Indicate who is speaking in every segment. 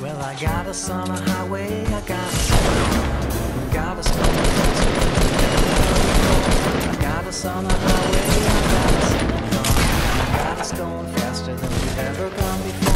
Speaker 1: Well, I got us on a summer highway. never gone before.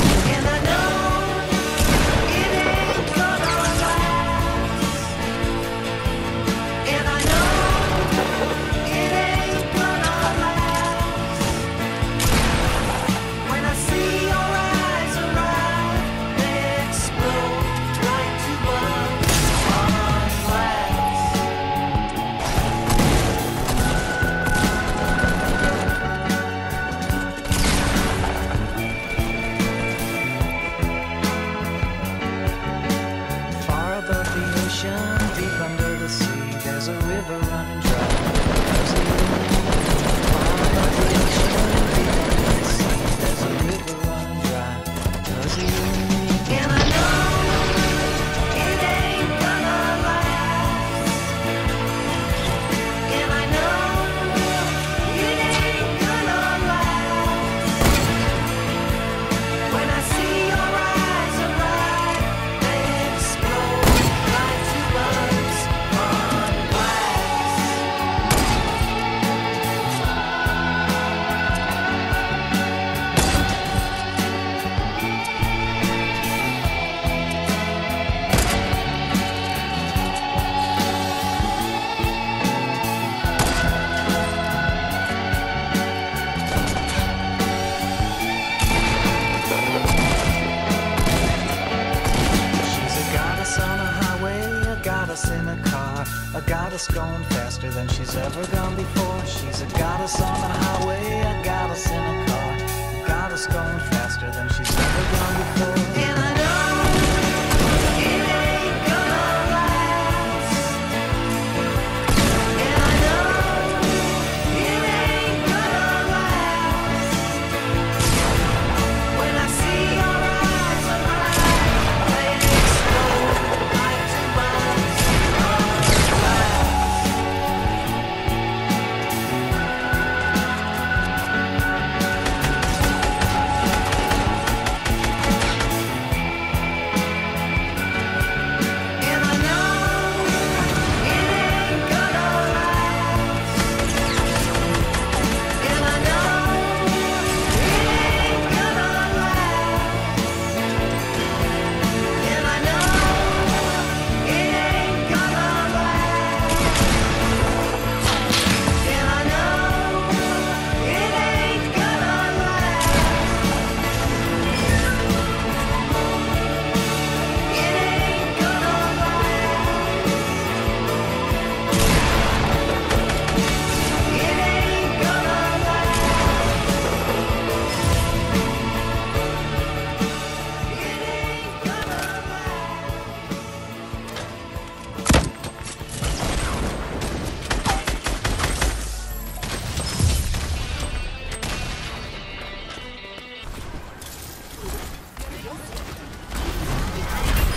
Speaker 1: goddess in a car, a goddess going faster than she's ever gone before. She's a goddess on the highway, a goddess in a car, a goddess going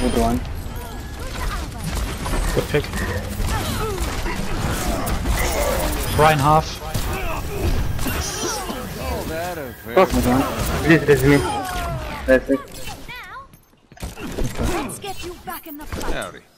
Speaker 2: Good one.
Speaker 3: Good pick. Brian half.
Speaker 2: Fuck me, man. This is me. That's it.
Speaker 4: Let's get you back in the fight.
Speaker 5: Howdy.